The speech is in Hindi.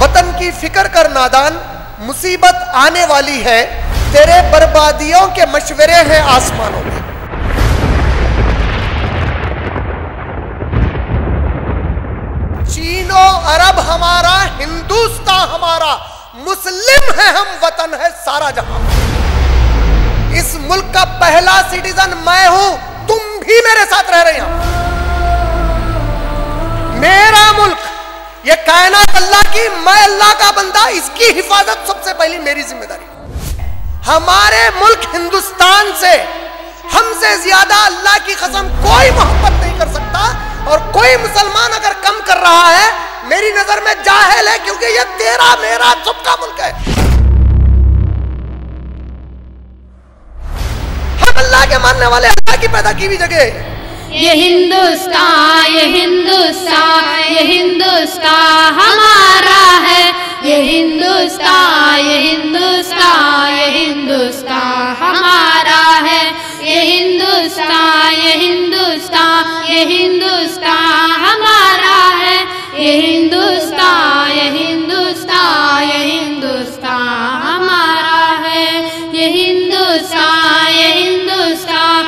की फ़िक्र कर नादान, मुसीबत आने वाली है। तेरे बर्बादियों के मशवरे हैं आसमानों में। चीनो, अरब हमारा, हिंदुस्तान हमारा, मुस्लिम है हम, वतन है सारा जहाँ। इस मुल्क का पहला सिटीजन मैं हूँ, तुम भी मेरे साथ रह रहे हो। ये कायनात अल्लाह की, मैं अल्लाह का बंदा, इसकी हिफाजत सबसे पहली मेरी ज़िम्मेदारी। हमारे मुल्क हिंदुस्तान से हमसे ज़्यादा अल्लाह की कसम कोई मोहब्बत नहीं कर सकता और कोई मुसलमान अगर कम कर रहा है, मेरी नज़र में जाहिल है क्योंकि ये तेरा, मेरा, सबका मुल्क है। हम अल्लाह के मानने वाले, अल्लाह की पैदा की हुई जगह। ये हिंदुस्तान ये हिंदुस्तान ये हिंदुस्तान हमारा है। ये हिंदुस्तान ये हिंदुस्तान ये हिंदुस्तान हमारा है। ये हिंदुस्तान ये हिंदुस्तान ये हिंदुस्तान हमारा है। ये हिंदुस्तान ये हिंदुस्तान ये हिंदुस्तान हमारा है। ये हिंदुस्तान ये हिंदुस्तान